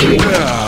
Yeah.